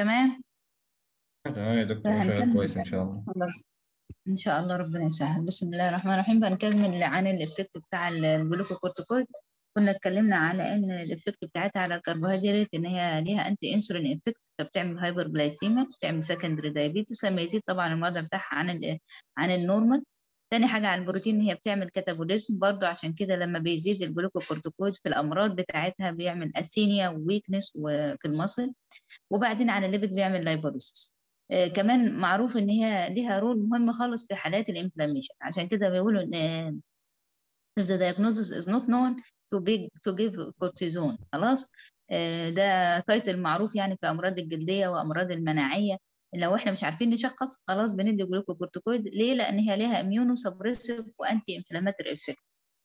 تمام؟ تمام يا دكتور شغال كويس إن شاء الله. خلاص. إن شاء الله ربنا يسهل. بسم الله الرحمن الرحيم. هنكمل عن ال effect بتاع ال glucocorticoid. كنا اتكلمنا على إن ال effect بتاعتها على الكربوهيدرات إن هي ليها anti insulin effect فبتعمل hyperglycemia بتعمل secondary diabetes لما يزيد طبعا الوضع بتاعها عن عن ال normal تاني حاجة على البروتين هي بتعمل catabolism برضو عشان كده لما بيزيد ال glucocorticoid في الأمراض بتاعتها بيعمل asthenia و weakness في ال muscle. وبعدين على ال lipid بيعمل lipolysis آه كمان معروف إن هي ليها role مهم خالص في حالات ال inflammation عشان كده بيقولوا إن if the diagnosis is not known to, big, to give cortisone. خلاص؟ آه ده title معروف يعني في أمراض الجلدية وأمراض المناعية. لو إحنا مش عارفين نشخص خلاص بندي glucocorticoid ليه؟ لأن هي ليها immunosuppressive و anti inflammatory effect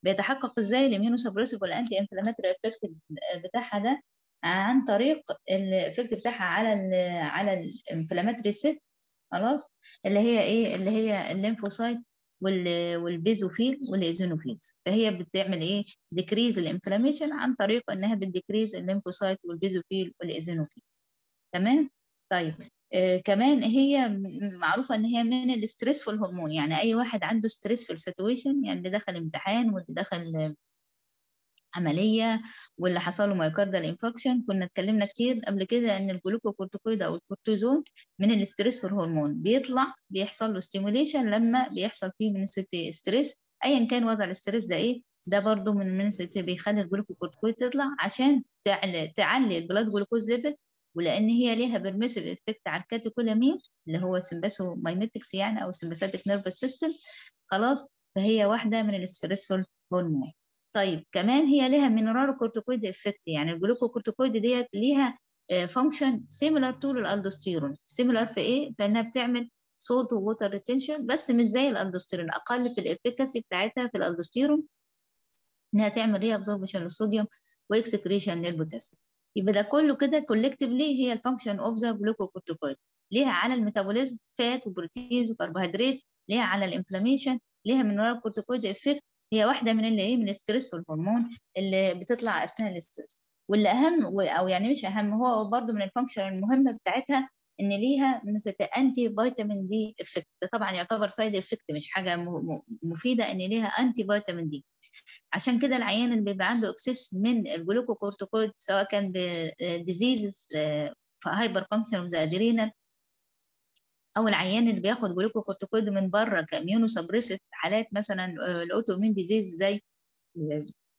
بيتحقق إزاي ال immunosuppressive وال anti inflammatory effect بتاعها ده؟ عن طريق ال effect بتاعها على ال على ال inflammatory cells خلاص؟ اللي هي إيه؟ اللي هي ال lymphocyte وال basophil وال eosinophils فهي بتعمل إيه؟ decrease ال inflammation عن طريق إنها بتديكريز الليمفوسايت والبيزوفيل والايزينوفيل تمام؟ طيب. كمان هي معروفة إن هي من ال stressful hormone يعني أي واحد عنده stressful situation يعني اللي دخل امتحان واللي دخل عملية واللي حصل له myocardial infarction كنا اتكلمنا كتير قبل كده إن ال glucocorticoid أو الكورتيزون من ال stressful hormone بيطلع بيحصل له stimulation لما بيحصل فيه من stress ايا كان وضع ال stress ده إيه ده برضه من من بيخلي ال glucocorticoid تطلع عشان تعلي, تعلي ال blood glucose level ولأن هي ليها permissive effect على ال catecholamine اللي هو sympathomimetics يعني أو sympathetic nervous system خلاص فهي واحدة من ال stressful hormone. طيب كمان هي ليها mineralocorticoid effect يعني ال glucocorticoid ديت ليها function similar to لل aldosterone similar في إيه؟ فانها بتعمل salt water retention بس مش زي الألدوستيرون. أقل في ال efficacy بتاعتها في الألدوستيرون إنها تعمل reabsorption للصوديوم و excretion للبوتاسيوم. يبقى ده كله كده collectively هي ال function of the glucocorticoid ليها على ال metabolism fat و proteins وكربوهيدرات ليها على ال inflammation ليها mineralocorticoid effect هي واحدة من اللي إيه؟ من ال stressful hormone اللي بتطلع أثناء ال stress واللي أهم أو يعني مش أهم هو برضو من ال function المهمة بتاعتها إن ليها مثل anti vitamin D effect ده طبعا يعتبر side effect مش حاجة مفيدة إن ليها anti vitamin D عشان كده العيان اللي بيبقى عنده excess من ال glucocorticoid سواء كان ب disease hyperfunction the adrenal أو العيان اللي بياخد glucocorticoid من بره ك immunosuppressive حالات مثلا ال autoimmune disease زي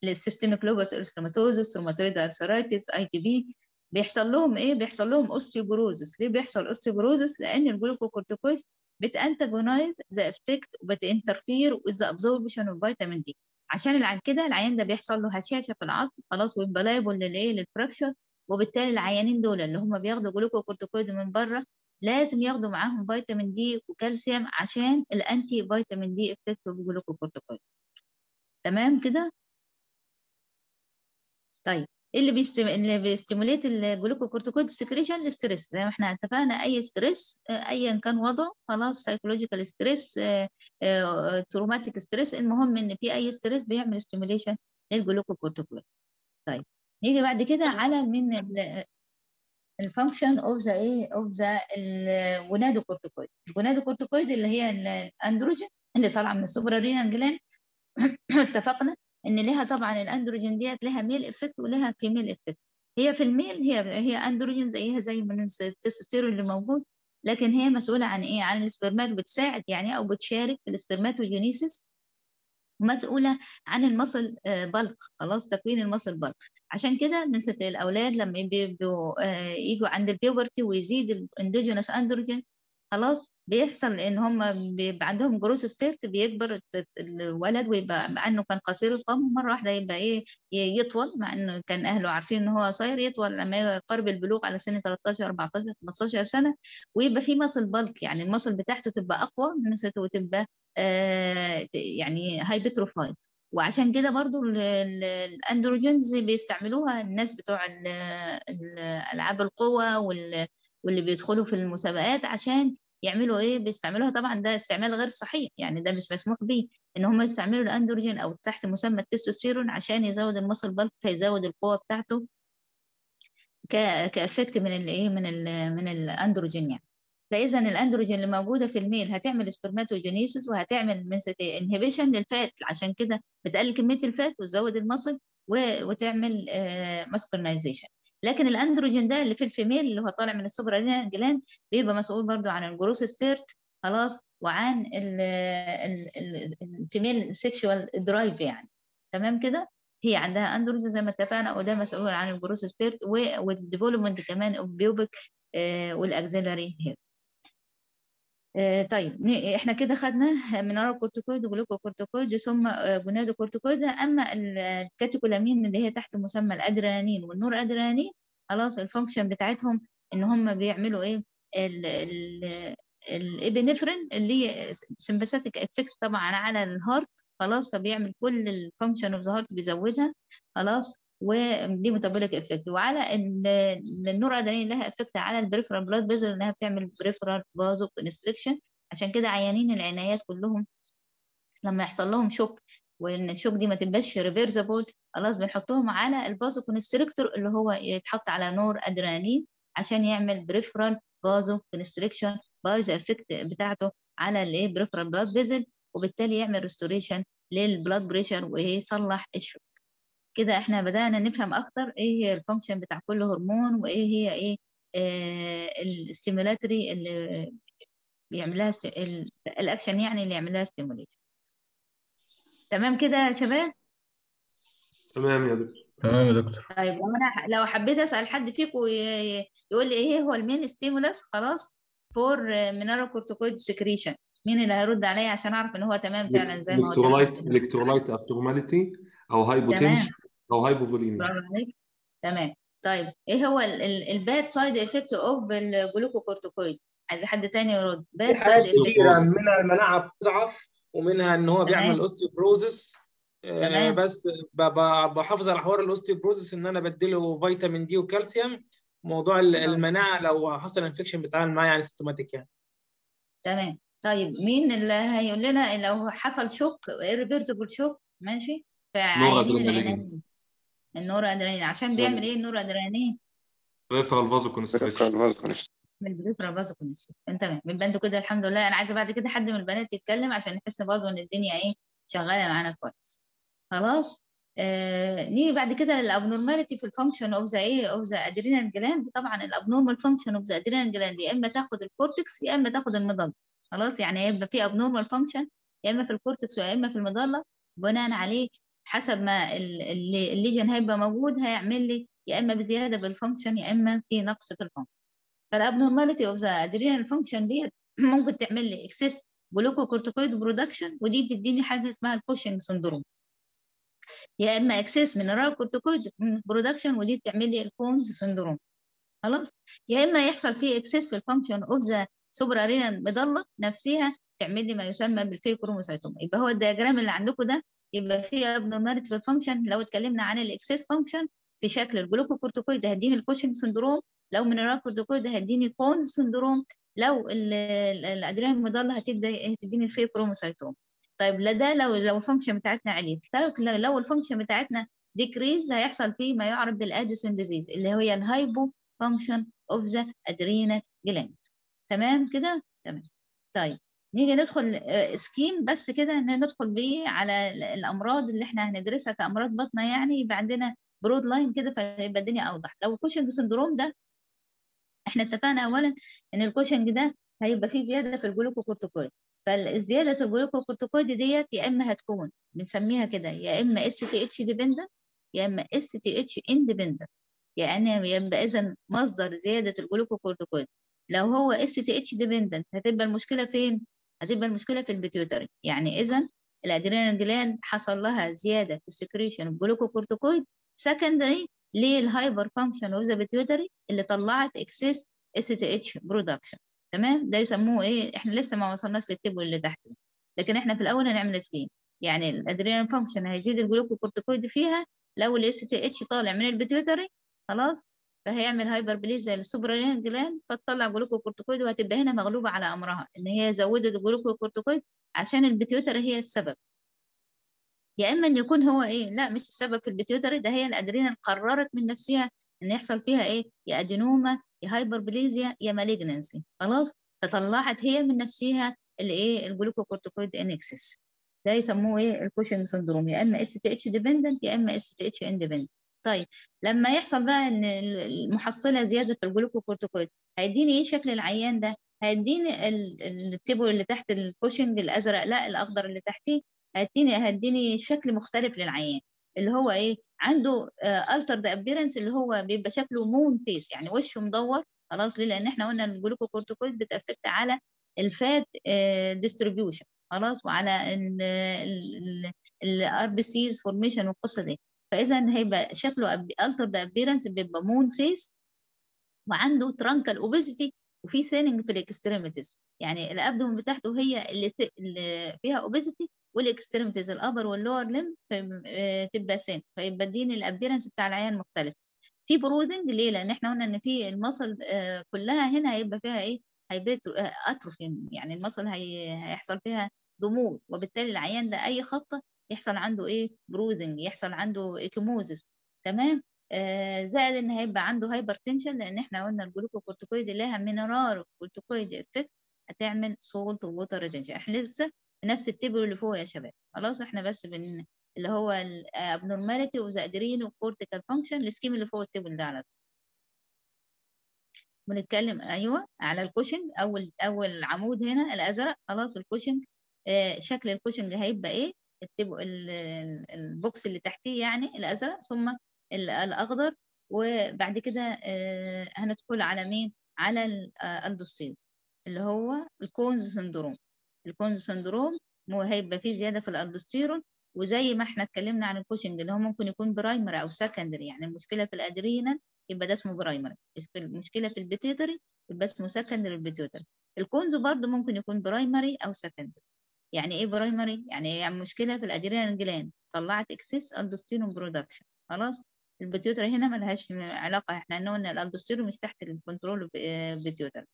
ال systemic lupus erythematosus rheumatoid arthritis ITP بيحصل لهم إيه؟ بيحصل لهم osteoporosis ليه بيحصل osteoporosis لأن ال glucocorticoid بت antagonize the effect وبت interfere with the absorption of vitamin D عشان عن كده العيان ده بيحصل له هشاشة في العظم خلاص ويبقى liable للايه لل fracture وبالتالي العيانين دول اللي هم بياخدوا glucocorticoid من بره لازم ياخدوا معاهم vitamin D وكالسيوم عشان ال anti vitamin D effect بال glucocorticoid تمام كده؟ طيب. اللي بيستم... اللي بي stimulate ال glucocorticoid secretion ال stress زي ما إحنا اتفقنا أي stress ايا كان وضعه خلاص psychological stress traumatic stress المهم إن في أي stress بيعمل stimulation لل glucocorticoid طيب نيجي بعد كده على من ال function of the إيه of the ال gonadocorticoid ال gonadocorticoid اللي هي الاندروجين اللي طالعة من ال suprarenal gland اتفقنا؟ إن لها طبعا الأندروجين ديت لها male effect ولها female effect هي في ال male هي هي أندروجين زيها زي من التستوستيرون اللي موجود لكن هي مسؤولة عن إيه؟ عن ال sperm ات بتساعد يعني أو بتشارك في ال spermatogenesis مسؤولة عن ال muscle bulk خلاص تكوين ال muscle bulk عشان كده من ست الأولاد لما بيبقوا يجوا عند ال puberty ويزيد ال endogenous androgen خلاص بيحصل إن هم بيبقى عندهم growth spurt بيكبر الولد ويبقى مع إنه كان قصير القامه مره واحدة يبقى إيه يطول مع إنه كان أهله عارفين إن هو قصير يطول لما يقرب البلوغ على سن 13 14 15 سنة ويبقى في muscle bulk يعني ال muscle بتاعته تبقى أقوى من وتبقى آه يعني hypertrophied وعشان كده برضو ال androgens بيستعملوها الناس بتوع ألعاب القوة واللي بيدخلوا في المسابقات عشان يعملوا إيه؟ بيستعملوها طبعا ده استعمال غير صحيح يعني ده مش مسموح به إن هم يستعملوا الأندروجين أو تحت مسمى التستوستيرون عشان يزود ال muscle bulk فيزود القوة بتاعته ك effect من الايه من ال من الأندروجين يعني. فاذا الأندروجين اللي موجودة في ال male هتعمل spermatogenesis وهتعمل inhibition لل fat عشان كده بتقلل كمية ال fat وتزود ال muscle وتعمل masculinization لكن الأندروجين ده اللي في ال female اللي هو طالع من ال supra gland بيبقى مسؤول برضو عن ال growth spurt خلاص وعن ال female sexual drive يعني. تمام كده؟ هي عندها أندروجين زي ما اتفقنا وده مسؤول عن ال growth spurt وال development كمان of pubic وال axillary hair طيب إحنا كده خدنا mineralocorticoid و glucocorticoid ثم gonadocorticoid. أما ال catecholamine اللي هي تحت مسمى الأدرينالين والنور أدرينالين خلاص ال function بتاعتهم إن هم بيعملوا إيه؟ ال epinephrine اللي sympathetic effect طبعا على ال heart خلاص فبيعمل كل ال function of the heart بيزودها خلاص. ودي metabolic effect. وعلى إن النور ادرينالين لها effect على ال peripheral blood vessel إنها بتعمل peripheral vasoconstriction عشان كده عيانين العنايات كلهم لما يحصل لهم shock وإن ال shock دي ما تبقاش reversible خلاص بنحطهم على ال vasoconstrictor اللي هو يتحط على نور أدرينالين عشان يعمل peripheral vasoconstriction by the effect بتاعته على الايه peripheral blood vessel وبالتالي يعمل restoration لل blood pressure ويصلح ال shock. كده إحنا بدأنا نفهم أكتر إيه هي ال function بتاع كل هرمون وإيه هي إيه آه ال stimulatory اللي بيعملها ست... الاكشن يعني اللي يعملها stimulation تمام كده يا شباب؟ تمام يا دكتور. تمام يا دكتور. طيب لو أنا لو حبيت أسأل حد فيكم يقول لي إيه هو ال main stimulus خلاص. for mineralocorticoid secretion مين اللي هيرد عليا عشان أعرف إن هو تمام فعلا زي ما قلت electrolyte electrolyte abnormality أو hypotension أو hypovolemia تمام. طيب إيه هو ال bad side effect of ال glucocorticoid عايز حد تاني يرد. bad side effect منها المناعة بتضعف ومنها إن هو بيعمل. osteoporosis آه،. بس ب- ب- بحافظ على حوار ال osteoporosis إن أنا بديله فيتامين D وكالسيوم. موضوع ال- برافو. المناعة لو حصل infection بيتعامل معاه يعني systematic يعني. تمام. طيب مين اللي هيقول لنا لو حصل shock irreversible shock ماشي. في عيانين أدرينالين. العيانين النور ادرينالين عشان بيعمل إيه النور ادرينالين peripheral vasoconstriction. من ال peripheral vasoconstriction. تمام. يبقى أنتوا كده الحمد لله. أنا عايزة بعد كده حد من البنات يتكلم عشان نحس برضه إن الدنيا إيه شغالة معانا كويس. خلاص؟ آه نيجي بعد كده لل abnormality في ال function of the إيه of the adrenal gland طبعا ال abnormal function of the adrenal gland يا إما تاخد ال cortex يا إما تاخد ال medulla خلاص؟ يعني يبقى في abnormal function يا إما في ال cortex يا إما في ال medulla بناء عليه حسب ما ال- ال- ال lesion هيبقى موجود هيعمل لي يا إما بزيادة بال function يا إما في نقص في ال function فال abnormality of the adrenal function ديت ممكن تعمل لي excess glucocorticoid production ودي تديني حاجة اسمها ال Cushing syndrome يا إما excess mineralocorticoid production ودي تعمل لي ال Conn's syndrome خلاص؟ يا إما يحصل فيه excess في ال function of the suprarenal medulla نفسها تعمل لي ما يسمى بال pheochromocytoma يبقى هو ال diagram اللي عندكم ده يبقى فيه abnormality في ال function لو اتكلمنا عن ال excess function في شكل ال glucocorticoid هيديني ال Cushing syndrome لو mineralocorticoid هيديني Conn's syndrome لو ال adrenal medulla هتدي هتديني ال pheochromocytoma طيب لا ده لو لو ال function بتاعتنا عليت طيب لو ال function بتاعتنا decrease هيحصل فيه ما يعرف بال Addison disease اللي هي ال hypofunction of the adrenal gland تمام كده؟ تمام. طيب نيجي ندخل scheme بس كده إن ندخل بيه على ال- الأمراض اللي إحنا هندرسها كأمراض بطنة يعني يبقى عندنا broad line كده فيبقى الدنيا أوضح. لو ال Cushing syndrome ده إحنا اتفقنا اولا إن الكوشنج ده هيبقى فيه زيادة في ال glucocorticoid. فالزيادة ال glucocorticoid ديت يا إما هتكون بنسميها كده يا إما ACTH dependent يا إما ACTH independent يعني يبقى إذا مصدر زيادة ال glucocorticoid. لو هو ACTH dependent هتبقى المشكلة فين؟ هتبقى المشكلة في ال pituitary يعني اذا ال adrenal gland حصل لها زيادة في ال secretion ال glucocorticoid secondary لل hyperfunction of the pituitary اللي طلعت excess ACTH production تمام؟ ده يسموه إيه؟ إحنا لسه ما وصلناش لل table اللي تحت. لكن إحنا في الأول هنعمل scheme يعني ال adrenal function هيزيد ال glucocorticoid فيها لو ال ACTH طالع من ال pituitary خلاص؟ فهيعمل hyperplasia لل suprarenal gland فتطلع glucocorticoid وهتبقى هنا مغلوبة على أمرها إن هي زودت ال glucocorticoid عشان ال pituitary هي السبب. يا إما إن يكون هو إيه لا مش السبب في ال pituitary ده هي ال adrenal قررت من نفسها إن يحصل فيها إيه يا adenoma يا hyperplasia يا malignancy خلاص؟ فطلعت هي من نفسها الايه ال glucocorticoid in excess. ده يسموه إيه ال Cushing syndrome يا إما ACTH dependent يا إما ACTH independent طيب لما يحصل بقى ان المحصله زياده في ال glucocorticoid هيديني إيه شكل العيان ده هيديني ال table اللي تحت الكوشنج الازرق لا الاخضر اللي تحتيه هيديني هيديني شكل مختلف للعيان اللي هو إيه عنده altered appearance اللي هو بيبقى شكله moon face يعني وشه مدور خلاص ليه لأن إحنا قلنا ال glucocorticoid بت affect على ال fat distribution خلاص وعلى ال RBCs formation والقصة دي فإذا هيبقى شكله altered appearance بيبقى moon face وعنده truncal obesity وفي سيننج في ال extremities يعني ال abdomen بتاعته هي اللي, فيها obesity وال extremities ال upper وال lower limb تبقى thin فيبقى ده ال appearance بتاع العيان مختلف. في bruising ليه؟ لأن إحنا قلنا إن في ال muscle كلها هنا هيبقى فيها إيه؟ هيبقى atrophy يعني ال muscle هي هيحصل فيها ضمور وبالتالي العيان ده أي خبطة يحصل عنده إيه؟ bruising يحصل عنده ecchymosis تمام؟ آه زائد إن هيبقى عنده هايبر تنشن لأن إحنا قلنا الجلوكوكورتيكويد لها مينرال كورتيكويد افكت هتعمل سولت ووتر ريتنشن إحنا لسه نفس التيبل اللي فوق يا شباب. خلاص إحنا بس بن اللي هو الابنورماليتي وزادرين وكورتيكال فانكشن السكيم اللي فوق التيبل ده على بنتكلم أيوه على الكوشنج أول أول عمود هنا الأزرق. خلاص الكوشنج آه شكل الكوشنج هيبقى إيه؟ ال box اللي تحتيه يعني الأزرق ثم الأخضر وبعد كده آه هندخل على مين؟ على الالدوستيرون اللي هو ال Conn's syndrome. ال Conn's syndrome هيبقى فيه زيادة في الالدوستيرون وزي ما إحنا اتكلمنا عن الكوشنج اللي هو ممكن يكون primary أو secondary يعني المشكلة في ال adrenal يبقى ده اسمه primary. المشكلة في ال pituitary يبقى اسمه secondary ال pituitary ال Conn's برضه ممكن يكون primary أو secondary يعني إيه primary؟ يعني يعني مشكلة في ال adrenal gland طلعت excess aldosterone production. خلاص؟ ال pituitary هنا ملهاش علاقة. إحنا قلنا إن الالدوستيرون مش تحت ال control pituitary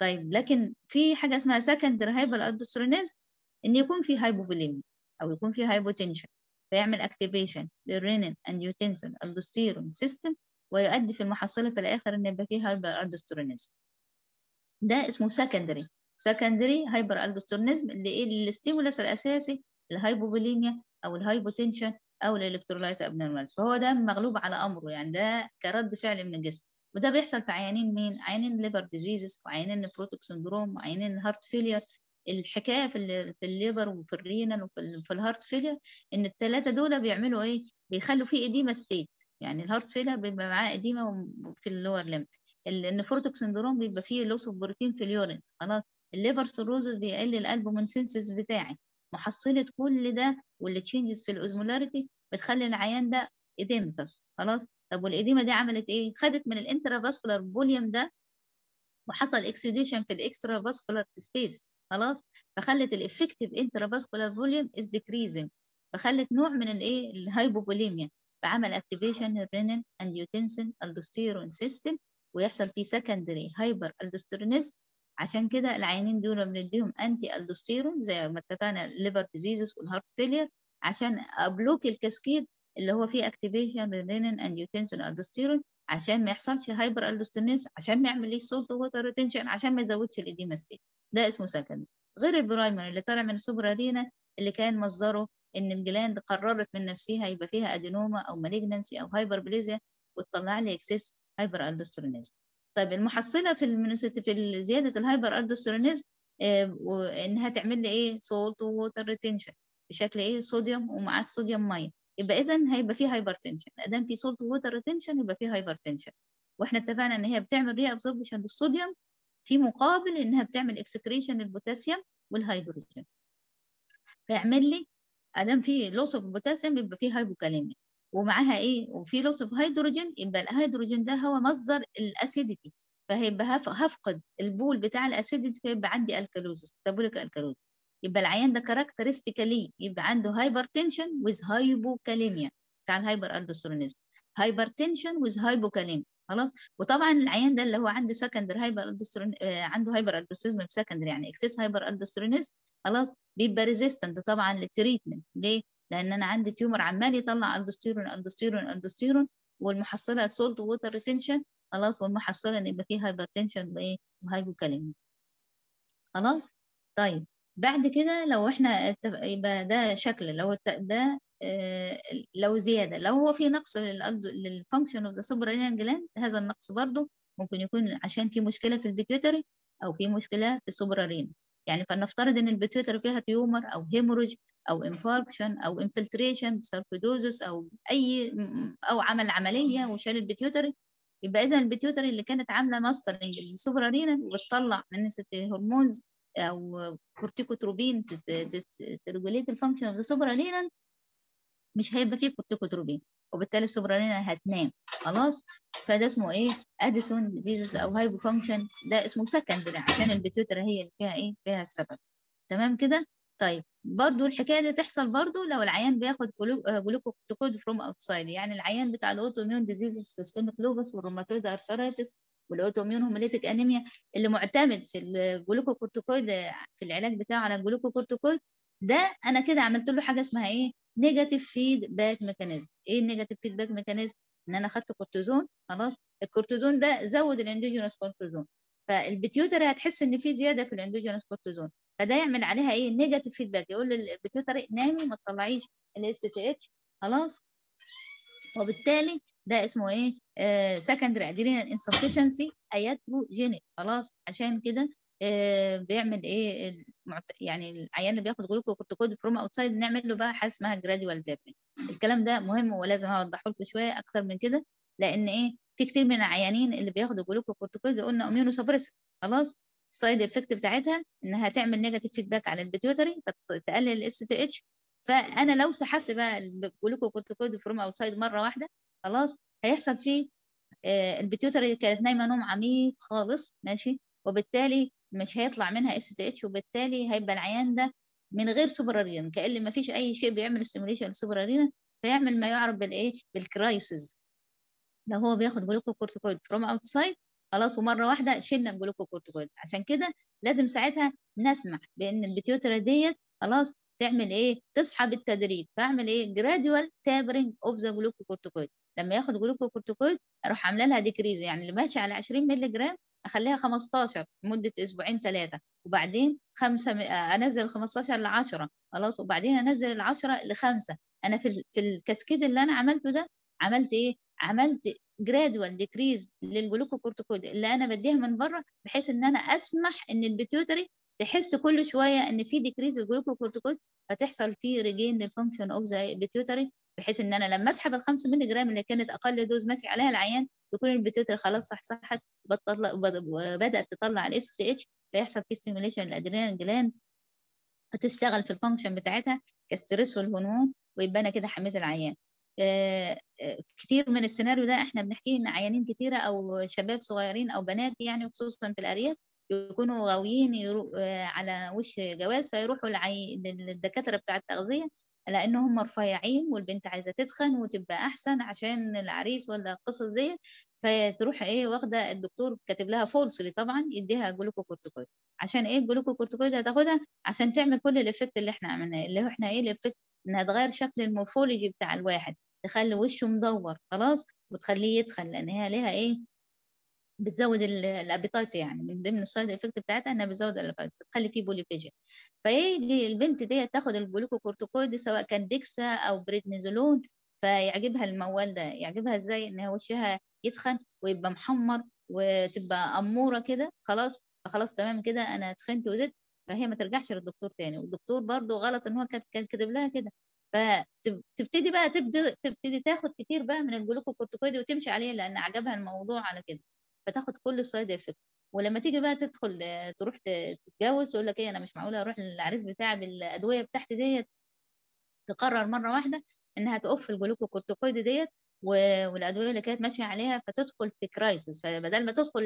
طيب لكن في حاجة اسمها secondary hyperaldosteronism إن يكون في hypovolemia أو يكون في hypotension فيعمل activation لل renin angiotensin aldosterone system ويؤدي في المحصلة في الآخر إن يبقى فيه hyperaldosteronism ده اسمه secondary secondary hyperaldosteronism اللي إيه؟ ال stimulus الأساسي ال hypovolemia أو ال hypotension أو ال electrolyte abnormalities فهو ده مغلوب على أمره يعني ده كرد فعل من الجسم. وده بيحصل في عيانين مين؟ عيانين liver diseases وعيانين nephrotic syndrome وعيانين heart failure الحكاية في في ال liver وفي ال renal وفي في ال heart failure إن الثلاثه دول بيعملوا إيه؟ بيخلوا فيه edema state يعني ال heart failure بيبقى معاه edema في ال lower limb ال nephrotic syndrome بيبقى فيه loss of protein في ال urine خلاص. ال liver cirrhosis بيقلل synthesis بتاعي. محصلة كل ده وال changes في ال osmolarity بتخلي العيان ده edematous خلاص؟ طب وال edema دي عملت إيه؟ خدت من ال intravascular volume ده وحصل exudation في ال extravascular space خلاص؟ فخلت ال effective intravascular volume is decreasing فخلت نوع من الايه ال hypovolemia فعمل activation ال renin angiotensin aldosterone system ويحصل فيه secondary hyperaldosteronism عشان كده العيانين دول بنديهم anti-aldosterone زي ما اتفقنا ال liver diseases وال heart failure عشان أ block ال cascade اللي هو فيه activation لل renin angiotensin aldosterone عشان ما يحصلش hyperaldosteronism عشان ما يعمليش salt water retention عشان ما يزودش ال edema state ده اسمه secondary غير ال primary اللي طالع من ال suprarenal اللي كان مصدره إن ال gland قررت من نفسها يبقى فيها adenoma أو malignancy أو hyperplasia وتطلع لي excess hyperaldosteronism طيب المحصلة في المنوسيتي في زيادة ال hyperaldosteronism آه وانها تعمل لي إيه؟ salt water retention بشكل إيه؟ صوديوم ومع الصوديوم ميه يبقى اذا هيبقى فيه hypertension ادام في salt water retention يبقى فيه hypertension وإحنا اتفقنا إن هي بتعمل reabsorption للصوديوم في مقابل إنها بتعمل excretion للبوتاسيوم والهيدروجين فيعمل لي ادام في loss of potassium يبقى في hypokalemia ومعاها إيه؟ وفي loss of hydrogen يبقى الهيدروجين ده هو مصدر ال acidity فهيبقى هفقد ال pool بتاع ال acidity فيبقى عندي alkalosis metabolic alkalosis يبقى العيان ده characteristically يبقى عنده hypertension with hypokalemia بتاع ال hyperaldosteronism hypertension with hypokalemia خلاص؟ وطبعا العيان ده اللي هو عنده secondary hyperaldosteron آه عنده hyperaldosteronism secondary يعني excess hyperaldosteronism خلاص؟ بيبقى resistant طبعا لل treatment ليه؟ لأن أنا عندي tumor عمال يطلع aldosterone aldosterone aldosterone والمحصلة salt water retention خلاص والمحصلة إن يبقى فيه hypertension وايه و hypokalemia خلاص؟ طيب بعد كده لو إحنا يبقى ده شكل لو ده آه، لو زيادة لو هو في نقص لل function of the suprarenal gland هذا النقص برضه ممكن يكون عشان في مشكلة في ال pituitary أو في مشكلة في ال suprarenal. يعني فلنفترض إن ال pituitary فيها tumor أو hemorrhage أو infarction أو infiltration sarcoidosis أو أي أو عمل عملية وشال ال pituitary يبقى اذا ال pituitary اللي كانت عاملة mastering لل suprarenal وبتطلع من hormones أو corticotropin ت regulate ال function of the suprarenal مش هيبقى فيه corticotropin وبالتالي ال suprarenal هتنام. خلاص؟ فده اسمه إيه؟ Addison disease أو hypofunction ده اسمه secondary عشان ال pituitary هي اللي فيها إيه؟ فيها السبب. تمام كده؟ طيب. برضو الحكاية دي تحصل برضو لو العيان بياخد glucocorticoid from outside يعني العيان بتاع ال autoimmune disease ال systemic lupus وال rheumatoid arthritis وال autoimmune hemolytic anemia اللي معتمد في ال glucocorticoid في العلاج بتاعه على ال glucocorticoid ده أنا كده عملت له حاجة اسمها إيه؟ negative feedback mechanism إيه ال negative feedback mechanism إن أنا خدت كورتيزون خلاص؟ الكورتيزون ده زود ال endogenous كورتيزون فال pituitary هتحس إن في زيادة في ال endogenous كورتيزون فده يعمل عليها إيه؟ negative feedback يقول لل pituitary نامي ما تطلعيش ال ACTH خلاص. وبالتالي ده اسمه إيه؟ secondary adrenal insufficiency iatrogenic خلاص. عشان كده آه بيعمل إيه؟ المعت... يعني العيان اللي بياخد glucocorticoid from outside نعمل له بقى حاجة اسمها gradual tapering الكلام ده مهم ولازم أوضحه لكم شوية أكثر من كده لأن إيه؟ في كتير من العيانين اللي بياخدوا glucocorticoid قلنا immunosuppressor خلاص. ال side effect بتاعتها إنها تعمل negative feedback على ال pituitary فتقلل ال ACTH فأنا لو سحبت بقى ال glucocorticoid from outside مرة واحدة خلاص هيحصل فيه آه ال pituitary كانت نايمة نوم عميق خالص ماشي؟ وبالتالي مش هيطلع منها ACTH وبالتالي هيبقى العيان ده من غير suprarenal كأن ما فيش أي شيء بيعمل stimulation لل suprarenal فيعمل ما يعرف بالإيه؟ بال crisis لو هو بياخد glucocorticoid from outside خلاص ومرة واحدة شلنا ال glucocorticoid عشان كده لازم ساعتها نسمح بان ال pituitary ديت خلاص تعمل إيه؟ تصحى بالتدريج. فاعمل إيه؟ gradual tapering of the glucocorticoid لما ياخد glucocorticoid أروح عاملة لها decrease يعني اللي ماشي على 20 مللي جرام أخليها 15 لمدة أسبوعين ثلاثة وبعدين خمسة م... أنزل 15 ل 10 خلاص وبعدين أنزل ال 10 ل 5 أنا في. في ال cascade اللي أنا عملته ده عملت إيه؟ عملت gradual decrease لل glucocorticoid اللي أنا بديها من بره بحيث إن أنا أسمح إن ال pituitary تحس كل شوية إن في decrease ال glucocorticoid فتحصل في regain لل function of the pituitary بحيث إن أنا لما أسحب ال 5 مللي جرام اللي كانت أقل dose ماشي عليها العيان يكون ال pituitary خلاص صحصحت وبدأت تطلع ال ACTH فيحصل في stimulation لل adrenal gland فتشتغل في ال function بتاعتها ك stress hormone ويبقى أنا كده حميت العيان. كتير من السيناريو ده إحنا بنحكيه إن عيانين كتيرة أو شباب صغيرين أو بنات يعني خصوصا في الأرياف يكونوا غاويين آه على وش جواز فيروحوا. للدكاترة بتاع التغذية لأنهم رفيعين والبنت عايزة تتخن وتبقى أحسن عشان العريس ولا القصص دي فتروح إيه واخدة الدكتور كاتب لها falsely طبعا يديها glucocorticoid عشان إيه ال glucocorticoid هتاخدها عشان تعمل كل ال effect اللي إحنا عملناه اللي هو إحنا إيه ال effect إنها تغير شكل ال morphology بتاع الواحد تخلي وشه مدور خلاص؟ وتخليه يتخن لأن هي ليها إيه؟ بتزود ال appetite يعني. من ضمن ال side effect بتاعتها إنها بتزود ال appetite بتخلي فيه polyphagia فيجي البنت دي تاخد ال glucocorticoid سواء كان dexa أو بريدنيزولون فيعجبها الموال ده. يعجبها إزاي؟ إن وشها يتخن ويبقى محمر وتبقى أمورة كده خلاص؟ فخلاص تمام كده أنا تخنت وزدت. فهي ما ترجعش للدكتور تاني. والدكتور برضه غلط إن هو كان كاتب لها كده. فتبتدي بقى تبتدي تبتدي تاخد كتير بقى من ال glucocorticoid وتمشي عليه لأن عجبها الموضوع على كده. فتاخد كل ال side effect ولما تيجي بقى تدخل تروح تتجوز تقول لك إيه أنا مش معقولة أروح للعريس بتاعي بالأدوية بتاعتي ديت. تقرر مرة واحدة إنها تقف ال glucocorticoid ديت والأدوية اللي كانت ماشية عليها فتدخل في crisis فبدل ما تدخل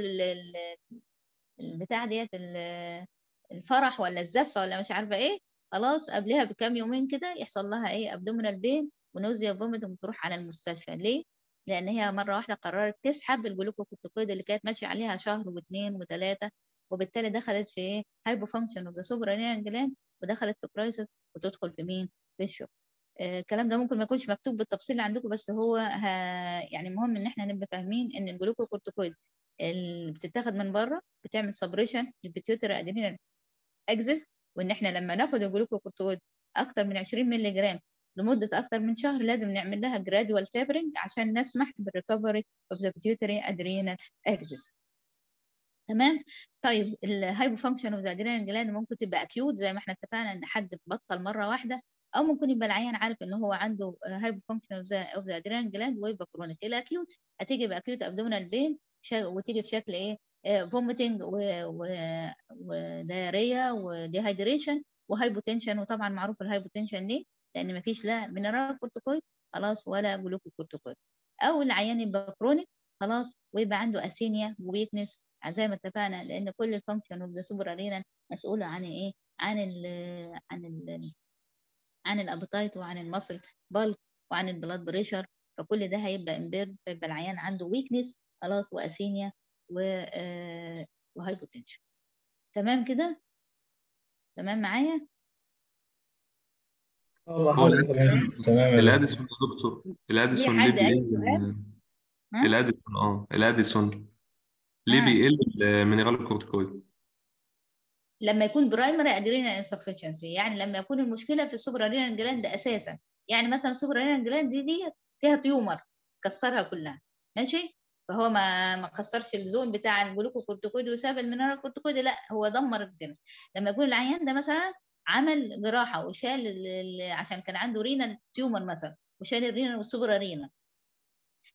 البتاع ديت الفرح ولا الزفة ولا مش عارفة إيه خلاص قبلها بكام يومين كده يحصل لها إيه abdominal pain و nausea vomit وتروح على المستشفى ليه؟ لأن هي مرة واحدة قررت تسحب ال glucocorticoid اللي كانت ماشية عليها شهر واثنين وثلاثه وبالتالي دخلت في إيه؟ hypofunction of the suprarenal gland ودخلت في crisis وتدخل في مين؟ في ال shock آه، الكلام ده ممكن ما يكونش مكتوب بالتفصيل عندكم بس هو. يعني مهم إن إحنا نبقى فاهمين إن ال glucocorticoid اللي بتتاخد من بره بتعمل suppression لل pituitary adrenal axis وإن إحنا لما ناخد ال glucocorticoid أكتر من 20 مللي جرام لمدة أكتر من شهر لازم نعمل لها gradual tapering عشان نسمح بال recovery of the pituitary adrenal axis تمام؟ طيب ال hypofunction of the adrenal gland ممكن تبقى acute زي ما إحنا اتفقنا إن حد بطل مرة واحدة أو ممكن يبقى العيان عارف إن هو عنده hypofunction of the of the adrenal gland ويبقى chronic ال acute هتيجي ب acute abdominal pain وتيجي بشكل إيه؟ vomiting و diarrhea و dehydration و hypotension وطبعا معروف ال hypotension ليه؟ لأن مفيش لا mineralocorticoid خلاص ولا glucocorticoid أو العيان يبقى chronic خلاص ويبقى عنده asthenia و weakness زي ما اتفقنا لأن كل ال function of the suprarenal مسؤوله عن إيه؟ عن ال عن ال عن ال appetite وعن ال muscle bulk وعن ال blood pressure فكل ده هيبقى impaired فيبقى العيان عنده weakness خلاص و asthenia و آه و hypotension. تمام كده؟ تمام معايا؟ هو الاديسون تمام يا دكتور. الأديسون يا دكتور. الأديسون ليه بيقل؟ الأديسون آه الأديسون. ليه. بيقل ال mineralocorticoid؟ لما يكون primary adrenal insufficiency يعني لما يكون المشكلة في ال suprarenal gland أساسا. يعني مثلا ال suprarenal gland دي, دي فيها tumor كسرها كلها. ماشي؟ فهو ما ما كسرش ال zone بتاع ال glucocorticoid وساب ال mineralocorticoid لا هو دمر الدنيا. لما يكون العيان ده مثلا عمل جراحة وشال ال- ال- عشان كان عنده renal tumor مثلا وشال ال renal وال suprarenal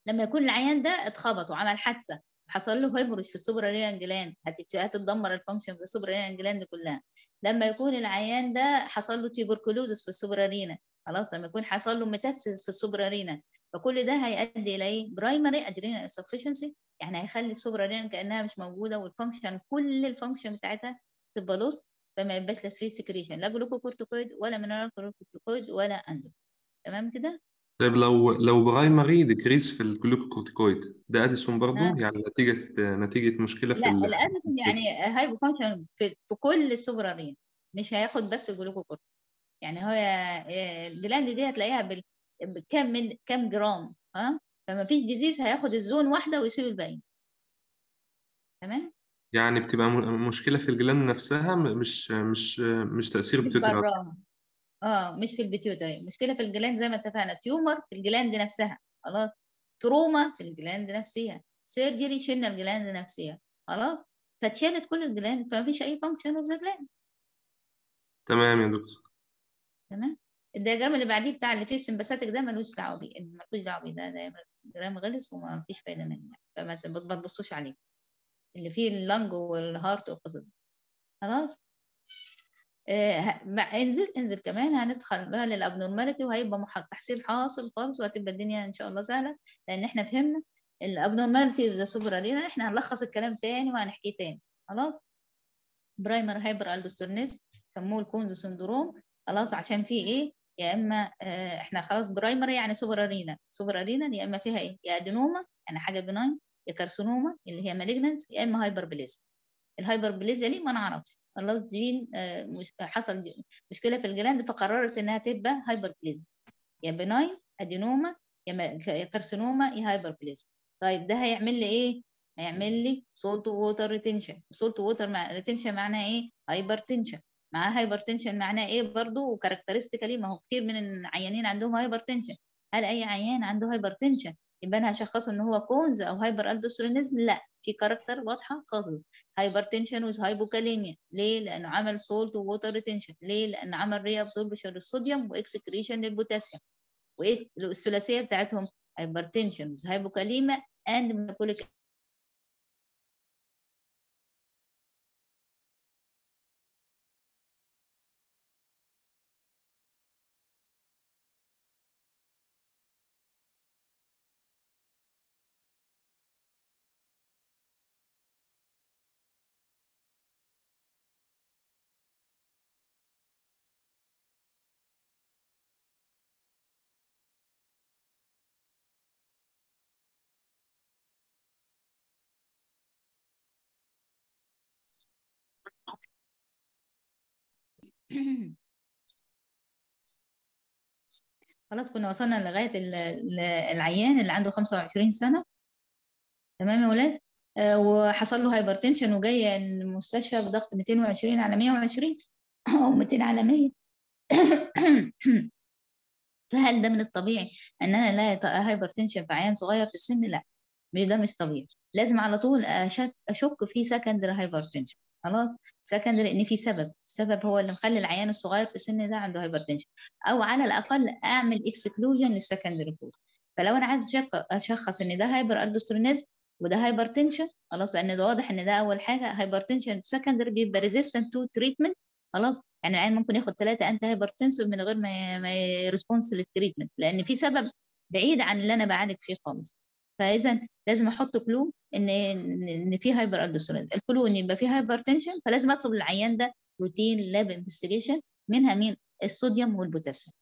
لما يكون العيان ده اتخبط وعمل حادثة حصل له hemorrhage في ال suprarenal gland هتت- هتتدمر ال function في ال suprarenal gland كلها. لما يكون العيان ده حصل له tuberculosis في ال suprarenal خلاص لما يكون حصل له metastasis في ال suprarenal فكل ده هيؤدي إلى إيه؟ primary adrenal insufficiency يعني هيخلي ال suprarenal كأنها مش موجودة وال function كل ال function بتاعتها تبقى lost فما يبقاش لا فيه secretion لا glucocorticoid ولا mineralocorticoid ولا اندو تمام كده؟ طيب لو لو primary decrease في ال glucocorticoid ده أديسون برضه ها؟ يعني نتيجة نتيجة مشكلة في لا ال ال adrenal يعني hypofunction في, في كل ال suprarenal مش هياخد بس ال glucocorticoid يعني هو آه، ال gland دي هتلاقيها بكام من كام جرام ها؟ فما فيش disease هياخد ال zone واحدة ويسيب الباقي. تمام؟ يعني بتبقى م- مشكلة في ال gland نفسها مش مش مش pituitary. براها آه مش في ال pituitary مشكلة في ال gland زي ما اتفقنا tumor في ال gland نفسها خلاص؟ trauma في ال gland نفسها surgery شلنا ال gland نفسها خلاص؟ فاتشالت كل ال gland فما فيش أي function of the gland تمام يا دكتور. تمام؟ ال diagram اللي بعديه بتاع اللي فيه ال sympathetic ده ملوش دعوة بيه ملوش دعوة بيه ده diagram غلس وما فيش فايدة منه فما تبصوش عليه. اللي فيه ال lung وال heart والقصص خلاص؟ آه، انزل انزل كمان هندخل بقى لل abnormality وهيبقى تحصيل حاصل خالص وهتبقى الدنيا إن شاء الله سهلة لأن إحنا فهمنا ال abnormality the suprarenal إحنا هنلخص الكلام تاني وهنحكيه تاني. خلاص؟ primary hyperaldosteronism سموه ال Conn's syndrome خلاص عشان فيه إيه؟ يا إما آه، إحنا خلاص primary يعني suprarenal suprarenal يا إما فيها إيه؟ يا adenoma يعني حاجة benign يا carcinoma اللي هي malignant يا إما hyperplasia ال hyperplasia ليه ما نعرفش. خلاص جين آه، حصل مشكلة في ال gland فقررت إنها تبقى hyperplasia يا benign adenoma يا ما- يا carcinoma يا hyperplasia طيب ده هيعمل لي إيه؟ هيعمل لي salt water retention salt water retention معناه إيه؟ hypertension معاه hypertension معناه إيه برضه و characteristically ما هو كتير من العيانين عندهم hypertension هل أي عيان عنده hypertension يبقى أنا هشخصه إن هو Conn's أو hyperaldosteronism لا. في character واضحة خالص. hypertension with hypokalemia ليه؟ لأنه عمل salt water retention ليه؟ لأنه عمل reabsorption للصوديوم و excretion للبوتاسيوم. وإيه؟ الثلاثية بتاعتهم hypertension with hypokalemia and metabolic خلاص كنا وصلنا لغاية العيان اللي عنده 25 سنة. تمام يا ولاد؟ آه، وحصل له hypertension وجاي المستشفى بضغط 220 على 120 أو 200 على 100 فهل ده من الطبيعي ان أنا الاقي hypertension في عيان صغير في السن؟ لا مش ده مش طبيعي. لازم على طول اشك في secondary hypertension خلاص secondary ان في سبب السبب هو اللي مخلي العيان الصغير في السن ده عنده hypertension أو على الأقل أعمل exclusion لل secondary cause فلو أنا عايز أشخص إن ده hyperaldosteronism وده hypertension خلاص لأن ده واضح إن ده أول حاجة hypertension secondary بيبقى resistant to treatment خلاص يعني العيان ممكن ياخد ثلاثة antihypertensive من غير ما ما ي response لل treatment لأن في سبب بعيد عن اللي أنا بعالج فيه خالص. فإذا لازم أحط clue ان ان في hyperaldosteronism ال clue إن يبقى في hypertension فلازم أطلب للعيان ده routine lab investigation منها مين؟ الصوديوم والبوتاسيوم.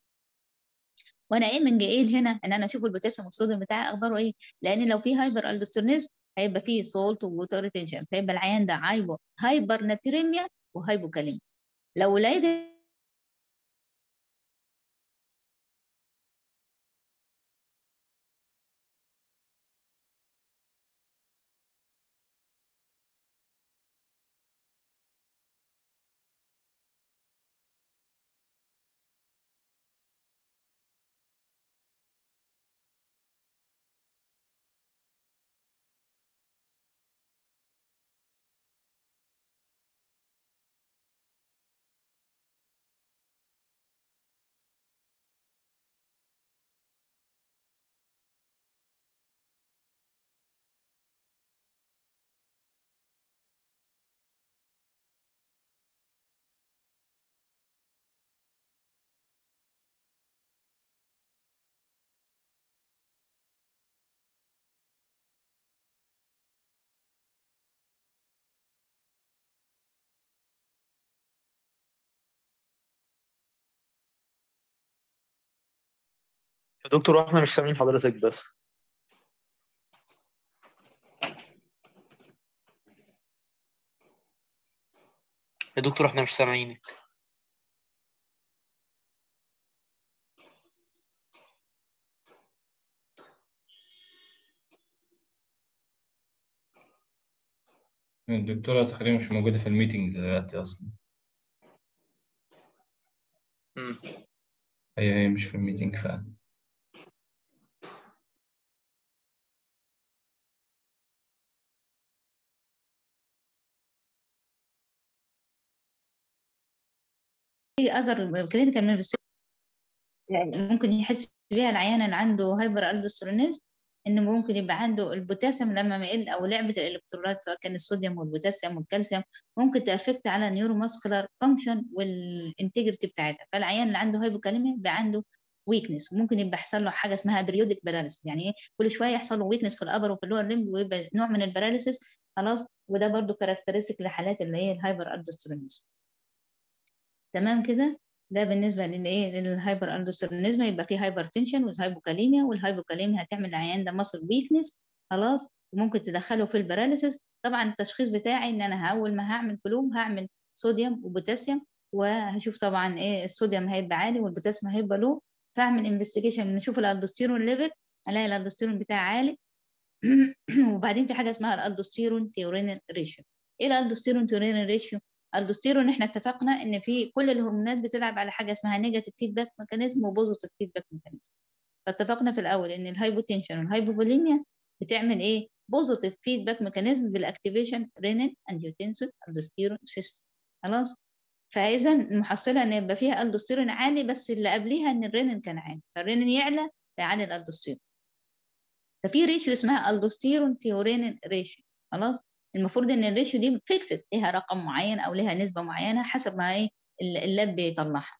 وأنا إيه من جايل هنا إن أنا أشوف البوتاسيوم والصوديوم بتاعي اخباره إيه لأن لو في hyperaldosteronism هيبقى فيه salt water retention فيبقى العيان ده hypo hypernatremia و hypokalemia لو لقيت يا دكتور إحنا مش سامعين حضرتك بس. يا دكتور إحنا مش سامعينك الدكتورة تقريبا مش موجودة في الميتنج دلوقتي أصلا. هي هي مش في ال meeting فعلا. other clinical manifestation ممكن يحس بيها العيان اللي عنده hyperaldosteronism انه ممكن يبقى عنده البوتاسيوم لما ما يقل أو لعبة ال electrolytes سواء كان الصوديوم والبوتاسيوم والكالسيوم ممكن ت affect على ال neuromuscular function وال integrity بتاعتها. فالعيان اللي عنده hypokalemia بيبقى عنده weakness ممكن يبقى يحصل له حاجة اسمها periodic paralysis يعني إيه؟ كل شوية يحصل له weakness في ال upper وفي ال lower limb ويبقى نوع من ال paralysis خلاص. وده برضو characteristic لحالات اللي هي ال hyperaldosteronism تمام كده؟ ده بالنسبة للايه لل hyperaldosteronism يبقى فيه hypertension وال hypokalemia وال hypokalemia هتعمل العيان ده muscle weakness خلاص؟ وممكن تدخله في ال paralysis. طبعا التشخيص بتاعي إن أنا اول ما هعمل فلوم هعمل صوديوم وبوتاسيوم وهشوف طبعا إيه؟ الصوديوم هيبقى عالي والبوتاسيوم هيبقى low فأعمل investigation نشوف ال aldosterone level ألاقي الالدوستيرون بتاعي عالي. وبعدين في حاجة اسمها ال aldosterone to renin ratio إيه ال aldosterone to renin ratio aldosterone إحنا اتفقنا ان في كل الهرمونات بتلعب على حاجة اسمها negative feedback mechanism و positive feedback mechanism فاتفقنا في الأول إن ال hypotension وال hypovolemia بتعمل إيه؟ positive feedback mechanism بال activation renin angiotensin aldosterone system خلاص؟ فإذا المحصله إن يبقى فيها الدوستيرون عالي بس اللي قبليها إن الرينين كان عالي. فالرينين يعلى فيعلي الالدوستيرون ففي ratio اسمها aldosterone to renin ratio خلاص؟ المفروض إن ال ratio دي fixed ليها رقم معين أو ليها نسبة معينة حسب ما إيه ال lab بيطلعها.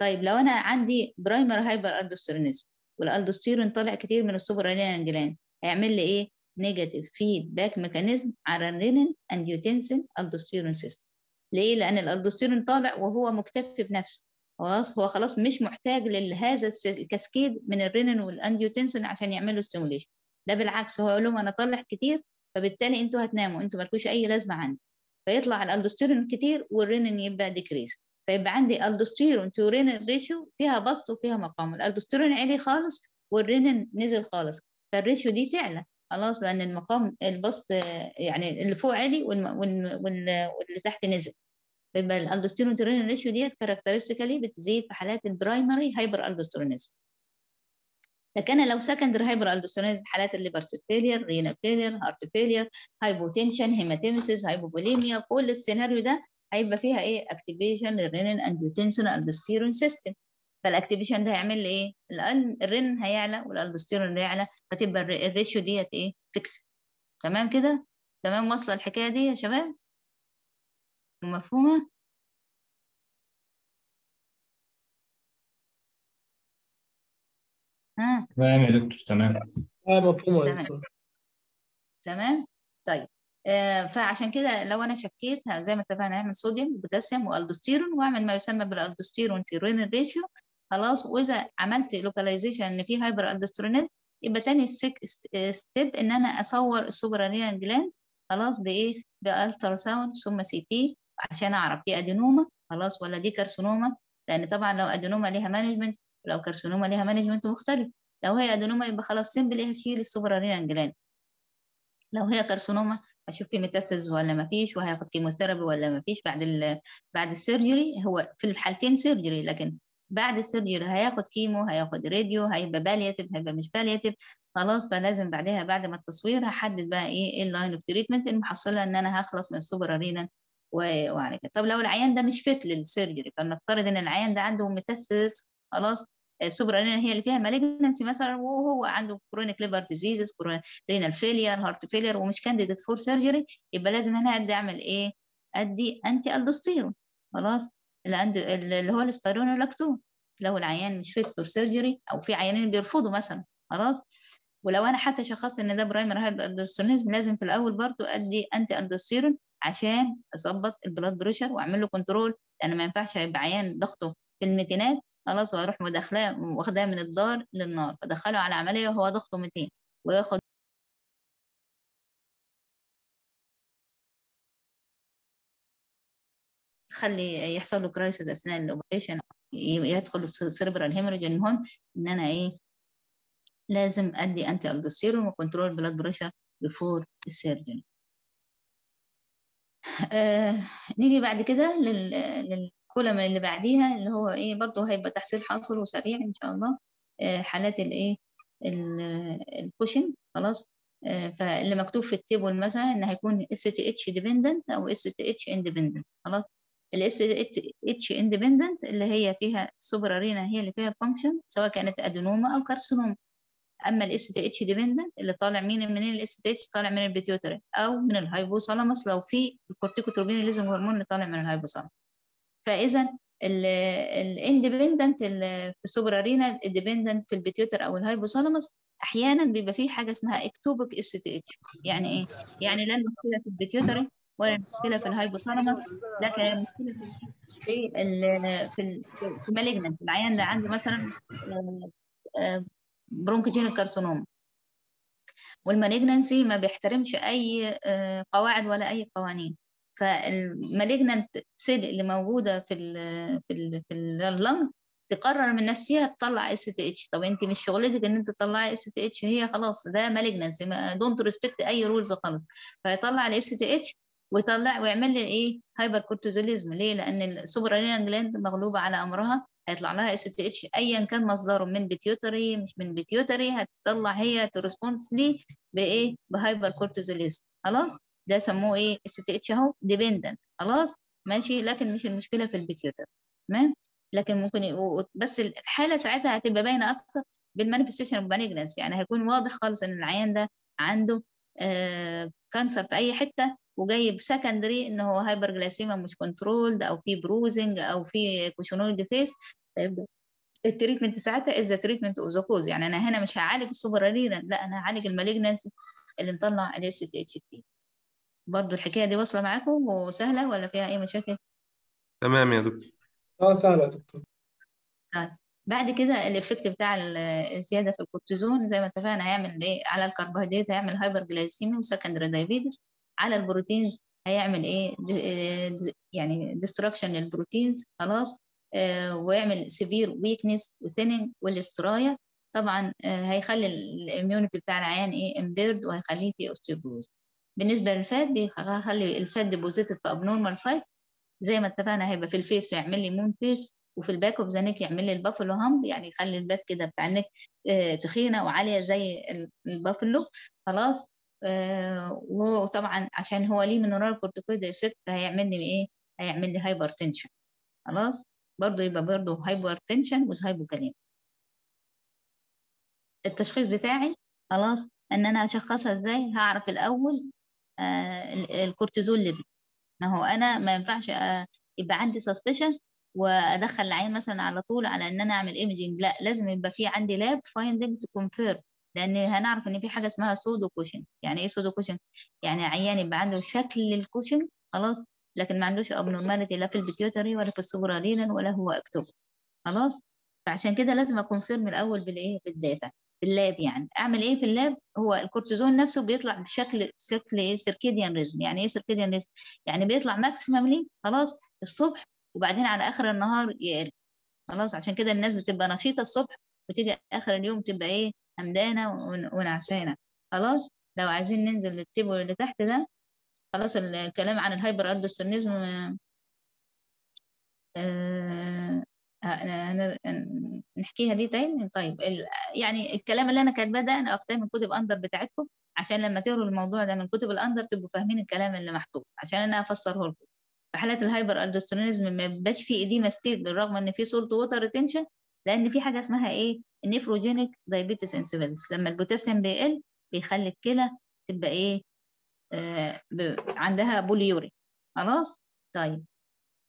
طيب لو أنا عندي primary hyperaldosteronism وال aldosterone طالع كتير من ال suprarenal gland هيعمل لي إيه؟ negative feedback mechanism على ال renin angiotensin aldosterone system ليه؟ لأن الالدوستيرون طالع وهو مكتفي بنفسه. خلاص هو خلاص مش محتاج لهذا ال cascade من ال renin وال angiotensin عشان يعملوا stimulation ده بالعكس هو يقول لهم أنا طالع كتير فبالتالي أنتوا هتناموا أنتوا مالكوش أي لازمة عندي. فيطلع الالدوستيرون كتير والرينين يبقى decrease فيبقى عندي aldosterone to renin ratio فيها بسط وفيها مقام الالدوستيرون عالي خالص والرينين نزل خالص. فال ratio دي تعلى. خلاص لأن المقام البسط يعني اللي فوق عالي واللي تحت نزل. يبقى ال aldosterone to renin ratio ديت characteristically بتزيد في حالات ال primary hyperaldosteronism لكن لو secondary hyperaldosteronism حالات ال liver failure renal failure heart failure hypotension hematemesis hypovolemia كل السيناريو ده هيبقى فيها إيه؟ activation لل renin angiotensin aldosterone system فال activation ده هيعمل لي إيه؟ الرين هيعلى والالدوستيرون هيعلى فتبقى الر- ال ratio ديت إيه؟ fixed تمام كده؟ تمام؟ واصلة الحكاية دي يا شباب؟ مفهومة؟ ها تمام يا دكتور تمام. آه مفهوم يا تمام. دكتور. تمام؟ طيب. آه فعشان كده لو أنا شكيت زي ما اتفقنا هعمل صوديوم وبوتاسيوم والدوستيرون وأعمل ما يسمى بال aldosterone to renin ratio. خلاص. وإذا عملت localization إن في hyperaldosteronism يبقى تاني step إن أنا أصور ال suprarenal gland خلاص. بإيه؟ ب ultrasound ثم CT عشان أعرف دي adenoma. خلاص. ولا دي carcinoma؟ لأن طبعا لو adenoma ليها management ولو carcinoma ليها management مختلف. لو هي adenoma يبقى خلاص simply هشيل ال suprarenal gland لو هي carcinoma أشوف في metastasis ولا ما فيش وهياخد chemotherapy ولا ما فيش بعد ال بعد ال surgery هو في الحالتين surgery لكن بعد ال surgery هياخد chemo هياخد راديو هيبقى palliative هيبقى مش palliative خلاص فلازم بعدها بعد ما التصوير هحدد بقى إيه إيه ال line of treatment المحصلة إن أنا هخلص من ال suprarenal وعلى كده. طب لو العيان ده مش fit لل surgery فلنفترض إن العيان ده عنده metastasis خلاص suprarenal هي اللي فيها malignancy مثلا وهو عنده chronic liver diseases renal failure heart failure ومش candidate for surgery يبقى لازم هنا أدي أعمل إيه؟ أدي anti-aldosterone خلاص؟ اللي عنده اللي هو ال spironolactone لو العيان مش fit for surgery أو في عيانين بيرفضوا مثلا. خلاص؟ ولو أنا حتى شخصت إن ده primary hyperaldosteronism لازم في الأول برضو أدي anti-aldosterone عشان أظبط ال blood pressure وأعمل له control لأن ما ينفعش يبقى عيان ضغطه في الميتينات خلاص وأروح مدخلاه واخداه من الدار للنار فدخله على عملية وهو ضغطه 200 وياخد تخلي يحصل له crisis أثناء ال operation يدخل في cerebral hemorrhage المهم إن أنا إيه لازم أدي anti-aldosterone و control blood pressure before ال surgery آه نيجي بعد كده لل... لل column اللي بعديها اللي هو إيه برضه هيبقى تحصيل حاصل وسريع إن شاء الله. آه حالات الايه الكوشن خلاص. آه فاللي مكتوب في ال table مثلا إن هيكون ACTH dependent أو ACTH independent خلاص. ال ACTH independent اللي هي فيها suprarenal هي اللي فيها function سواء كانت adenoma أو carcinoma أما ال ACTH dependent اللي طالع مين؟ منين ال ACTH طالع من ال pituitary أو من ال hypothalamus لو في ال corticotropin releasing hormone اللي طالع من ال hypothalamus فإذا ال independent في ال suprarenal ال dependent في ال pituitary أو ال hypothalamus أحيانا بيبقى فيه حاجة اسمها ectopic ACTH يعني إيه؟ يعني لا المشكلة في ال pituitary ولا المشكلة في ال hypothalamus لكن المشكلة في ال في ال في malignant العيان ده عنده مثلا bronchogenic carcinoma وال malignancy ما بيحترمش أي قواعد ولا أي قوانين. فال malignant cell اللي موجودة في ال في ال في ال lung تقرر من نفسها تطلع ACTH طب أنت مش شغلتك إن أنت تطلعي ACTH هي خلاص ده malignancy don't respect أي rules خالص. فيطلع ال ACTH ويطلع ويعمل لي إيه؟ hypercortisolism ليه؟ لأن ال suprarenal gland مغلوبة على أمرها هيطلع لها ACTH ايا كان مصدره من pituitary مش من pituitary هتطلع هي ت respond ليه بإيه؟ ب hypercortisolism خلاص؟ ده سموه إيه؟ ACTH اهو dependent خلاص؟ ماشي. لكن مش المشكلة في ال pituitary تمام؟ لكن ممكن بس الحالة ساعتها هتبقى باينة أكتر بال manifestation of malignancy يعني هيكون واضح خالص إن العيان ده عنده آه cancer في أي حتة وجايب secondary إن هو hyperglycemia مش controlled أو في bruising أو في cushingoid face ال treatment ساعتها is treatment of the cause يعني أنا هنا مش هعالج ال supra لا أنا هعالج ال malignancy اللي مطلع ال ACTH برضه الحكاية دي واصلة معاكم وسهلة ولا فيها أي مشاكل؟ تمام يا دكتور. آه سهلة يا دكتور. طيب بعد كده ال effect بتاع الزيادة في الكورتيزون زي ما اتفقنا هيعمل إيه؟ على الكربوهيدرات هيعمل hyperglycemia و secondary diabetes على ال proteins هيعمل إيه؟ د- د- يعني destruction لل proteins خلاص. آه، ويعمل severe weakness و thinning وال striae طبعا آه، هيخلي ال immunity بتاع العيان إيه؟ impaired وهيخليه في osteoporosis بالنسبة لل fat بيخلي ال fat deposited في abnormal site زي ما اتفقنا هيبقى في ال face فيعمل لي moon face وفي ال back of the neck يعمل لي ال buffalo hump يعني يخلي ال back كده بتاع ال neck آه، تخينة وعالية زي ال- البافلو خلاص آه، وطبعا عشان هو ليه mineralocorticoid effect فهيعمل لي إيه؟ هيعمل لي hypertension خلاص؟ برضه يبقى برضه hypertension hypokalemia التشخيص بتاعي خلاص إن أنا اشخصها إزاي؟ هعرف الأول ال- ال cortisol level ما هو أنا ما ينفعش آه يبقى عندي suspicion وأدخل العيان مثلا على طول على إن أنا أعمل imaging لا لازم يبقى في عندي lab finding to confirm لأن هنعرف إن في حاجة اسمها pseudo Cushing يعني إيه pseudo Cushing يعني عيان يبقى عنده شكل الكوشن خلاص لكن ما عندوش abnormality لا في ال pituitary ولا في ال suprarenal ولا هو ectopic. خلاص؟ فعشان كده لازم ا confirm الأول بالإيه؟ بال data. بال lab يعني. أعمل إيه في ال lab؟ هو الكورتيزون نفسه بيطلع بشكل شكل إيه؟ circadian rhythm يعني إيه circadian rhythm يعني بيطلع maximally خلاص الصبح وبعدين على آخر النهار يقل. خلاص عشان كده الناس بتبقى نشيطة الصبح وتيجي آخر اليوم تبقى إيه؟ همدانة ون- ونعسانة. خلاص؟ لو عايزين ننزل لل table اللي تحت ده خلاص الكلام عن ال hyperaldosteronism آه، نحكيها دي تاني؟ طيب يعني الكلام اللي أنا كاتباه ده أنا اخداه من كتب under بتاعتكم عشان لما تقروا الموضوع ده من كتب ال under تبقوا فاهمين الكلام اللي محطوط عشان أنا أفسره لكم. في حالات ال hyperaldosteronism ما بيبقاش في edema state بالرغم إن في salt water retention لأن في حاجة اسمها إيه؟ ال nephrogenic diabetes insipidus لما البوتاسيوم بيقل بيخلي الكلى تبقى إيه؟ آه عندها polyuria. خلاص؟ طيب.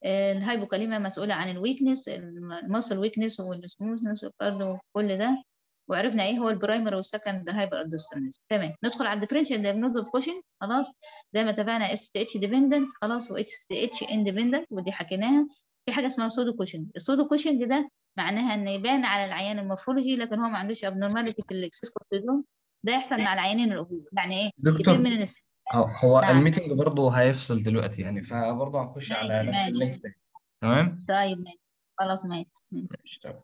ال hypokalemia مسؤولة عن ال weakness ال muscle weakness وال smoothness برضه كل ده. وعرفنا إيه هو ال primary وال secondary hyperaldosteronism تمام. ندخل على ال differential diagnosis of Cushing خلاص. زي ما اتفقنا ACTH dependent خلاص. و ACTH independent ودي حكيناها. في حاجة اسمها pseudo Cushing ال pseudo Cushing ده معناها ان يبان على العيان ال morphology لكن هو ما عندوش abnormality في ال excess cortisone ده يحصل مع العيانين ال obese يعني إيه؟ كتير دكتور من الناس هو هو نعم. ال meeting برضه هيفصل دلوقتي يعني فبرضه هنخش على ماشي، نفس ماشي. ال link تاني تمام؟ طيب ماشي خلاص ماشي ماشي تمام